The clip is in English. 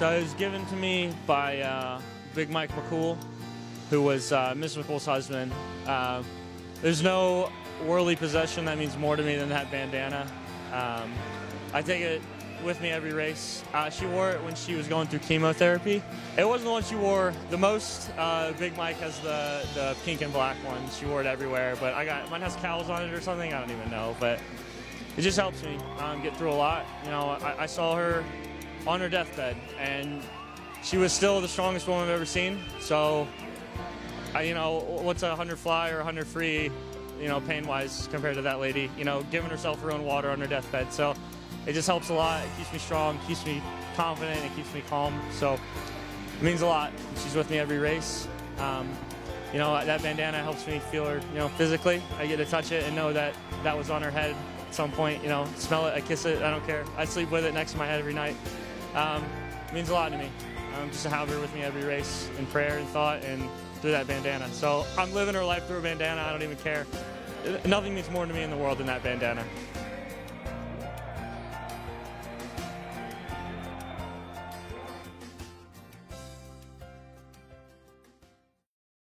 So it was given to me by uh, Big Mike McCool, who was uh, Miss McCool's husband. Uh, there's no worldly possession that means more to me than that bandana. Um, I take it with me every race. Uh, she wore it when she was going through chemotherapy. It wasn't the one she wore the most. Uh, Big Mike has the, the pink and black one. She wore it everywhere, but I got mine has cows on it or something. I don't even know, but it just helps me um, get through a lot. You know, I, I saw her on her deathbed, and she was still the strongest woman I've ever seen. So, I, you know, what's a 100 fly or 100 free, you know, pain wise compared to that lady? You know, giving herself her own water on her deathbed. So, it just helps a lot. It keeps me strong, keeps me confident, it keeps me calm. So, it means a lot. She's with me every race. Um, you know, that bandana helps me feel her, you know, physically. I get to touch it and know that that was on her head at some point, you know, smell it, I kiss it, I don't care. I sleep with it next to my head every night. Um, means a lot to me. Um, just to have her with me every race in prayer and thought and through that bandana. So I'm living her life through a bandana. I don't even care. Nothing means more to me in the world than that bandana.